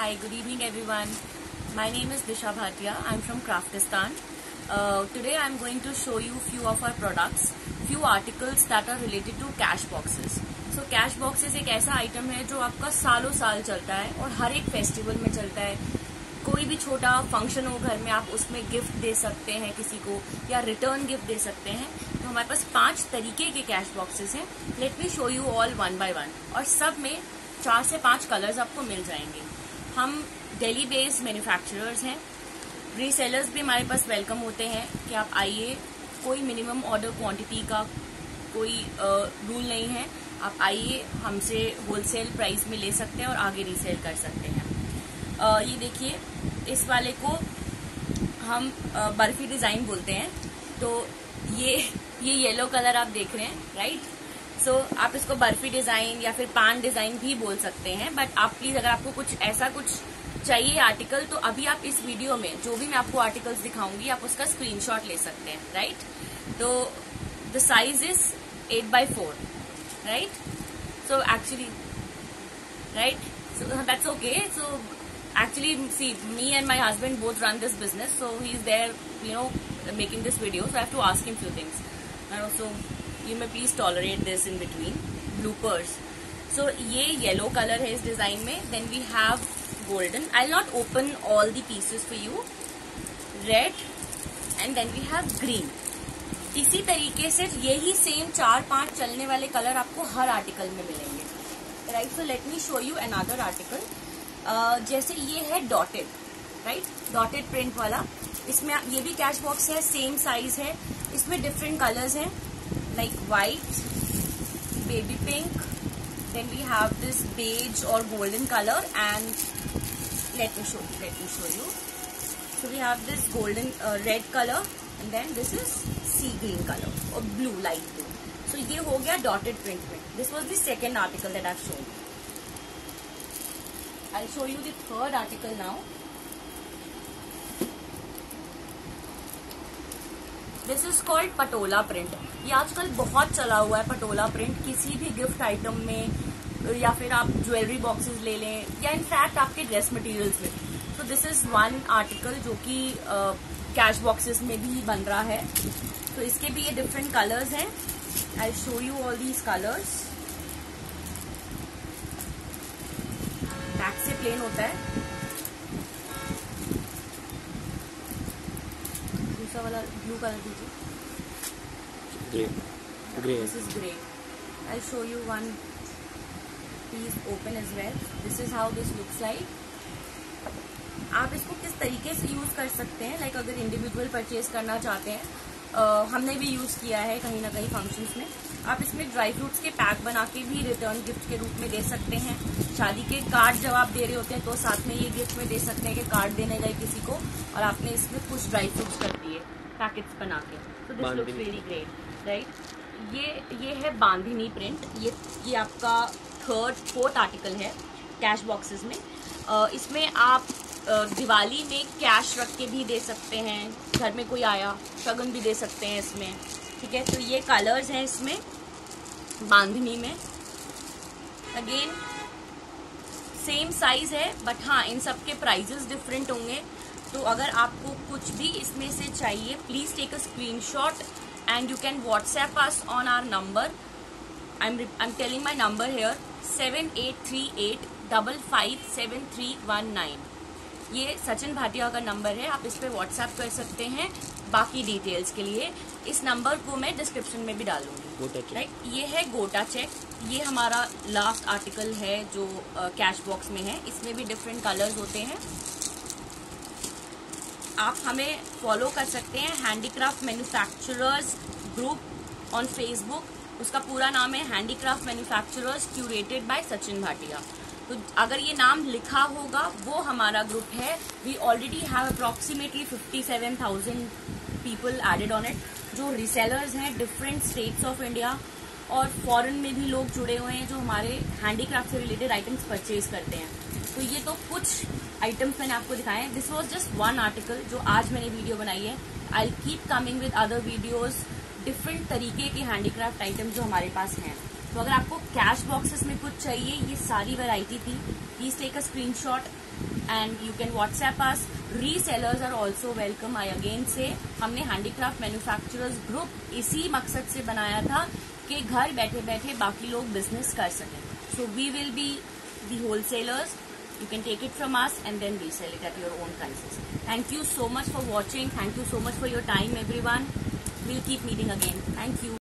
Hi good evening everyone my name is Disha Bhatia I am from Craftistan today I am going to show you few of our products few articles that are related to cash boxes so cash boxes एक ऐसा item है जो आपका सालों साल चलता है और हर एक फेस्टिवल में चलता है। कोई भी छोटा फ़ंक्शन हो घर में, आप उसमें गिफ्ट दे सकते हैं किसी को या रिटर्न गिफ्ट दे सकते हैं। तो हमारे पास पाँच तरीके के कैश बॉक्सेस हैं। Let me show you all one by one और सब में चार से पाँच कलर्स आपको मिल जाएँगे। हम डेली बेस्ड मैन्युफैक्चरर्स हैं। रीसेलर्स भी हमारे पास वेलकम होते हैं कि आप आइए कोई मिनिमम ऑर्डर क्वांटिटी का कोई रूल नहीं है। आप आइए हमसे होलसेल प्राइस में ले सकते हैं और आगे रीसेल कर सकते हैं। आ, ये देखिए इस वाले को हम बर्फ़ी डिज़ाइन बोलते हैं। तो ये ये येलो कलर आप देख रहे हैं राइट सो so, आप इसको बर्फ़ी डिज़ाइन या फिर पान डिज़ाइन भी बोल सकते हैं बट आप प्लीज़ अगर आपको कुछ ऐसा कुछ चाहिए आर्टिकल तो अभी आप इस वीडियो में जो भी मैं आपको आर्टिकल्स दिखाऊँगी आप उसका स्क्रीनशॉट ले सकते हैं राइट तो the size is eight by four right so actually right so that's okay. So actually see me and my husband both run this business so he's there you know making this video so i have to ask him few things. And also you may please tolerate this in between bloopers so ये yellow colour है इस design में. Then we have golden I not open all the pieces for you red and then we have green इसी तरीके से ही same चार पाँच चलने वाले कलर आपको हर आर्टिकल में मिलेंगे. Right so let me show you another article जैसे ये है डॉटेड राइट डॉटेड प्रिंट वाला. इसमें ये भी कैश बॉक्स है सेम साइज़ है. इसमें डिफरेंट कलर्स हैं. like white baby pink then we have this beige और golden colour and let me show let me show you so we have this golden red colour and then this is sea green colour और blue light blue सो ये हो गया dotted print में this was the second article that I shown I show you the third article now This is called Patola print ये आजकल बहुत चला हुआ है पटोला प्रिंट किसी भी गिफ्ट आइटम में, या फिर आप ज्वेलरी बॉक्सेस ले लें, या इनफैक्ट आपके ड्रेस मटेरियल्स में. तो दिस इज़ वन आर्टिकल जो कि कैश बॉक्सेस में भी बन रहा है. तो इसके भी ये डिफरेंट कलर्स हैं. I show you all these colours back से प्लेन होता है. वाला ब्लू कलर दीजिए। Grey this is grey I show you one piece open as well this is how this looks like आप इसको किस तरीके से यूज़ कर सकते हैं? लाइक like अगर इंडिविजुअल परचेज करना चाहते हैं आ, हमने भी यूज़ किया है कहीं ना कहीं फ़ंक्शंस में। आप इसमें ड्राई फ्रूट्स के पैक बना के भी रिटर्न गिफ्ट के रूप में दे सकते हैं। शादी के कार्ड जब आप दे रहे होते हैं तो साथ में ये गिफ्ट में दे सकते हैं कि कार्ड देने गए किसी को और आपने इसमें कुछ ड्राई फ्रूट्स कर दिए। पैकेट्स बना के। तो this looks very great right ये ये है बांधिनी प्रिंट ये ये आपका थर्ड फोर्थ आर्टिकल है कैश बॉक्सेस में। इसमें आप दिवाली में कैश रख के भी दे सकते हैं। घर में कोई आया शगन भी दे सकते हैं इसमें ठीक है? तो ये कलर्स हैं इसमें बांधनी में। अगेन सेम साइज़ है बट हाँ इन सब के प्राइजेस डिफरेंट होंगे। तो अगर आपको कुछ भी इसमें से चाहिए please take a screenshot and you can WhatsApp us on our number I am I am telling my number here seven eight three eight double five seven three one nine ये सचिन भाटिया का नंबर है आप इस पर WhatsApp कर सकते हैं बाकी डिटेल्स के लिए। इस नंबर को मैं डिस्क्रिप्शन में भी डालूँगी। राइट ये है गोटा चेक ये हमारा लास्ट आर्टिकल है जो कैश uh, बॉक्स में है। इसमें भी डिफरेंट कलर्स होते हैं। आप हमें फॉलो कर सकते हैं handicraft manufacturers group on Facebook उसका पूरा नाम है handicraft manufacturers curated by Sachin Bhatia. तो अगर ये नाम लिखा होगा, वो हमारा ग्रुप है। We already have approximately fifty seven thousand people added on it जो रिसेलर्स हैं डिफरेंट स्टेट्स ऑफ़ इंडिया और फॉरेन में भी लोग जुड़े हुए हैं जो हमारे हैंडीक्राफ्ट से रिलेटेड आइटम्स परचेज करते हैं। तो ये तो कुछ आइटम्स मैंने आपको दिखाए this was just one article जो आज मैंने वीडियो बनाई है। I keep coming with other videos different तरीके के हैंडीक्राफ्ट आइटम जो हमारे पास हैं। तो अगर आपको कैश बॉक्सेस में कुछ चाहिए, ये सारी वैरायटी थी। Please take a screenshot and you can WhatsApp us. Resellers are also welcome. I again say, हमने हैंडीक्राफ्ट मैन्युफैक्चरर्स ग्रुप इसी मकसद से बनाया था के घर बैठे बैठे बाकी लोग बिज़नेस कर सकें। So we will be the whole sellers you can take it from us and then we sell it at your own prices thank you so much for watching thank you so much for your time everyone we'll keep meeting again thank you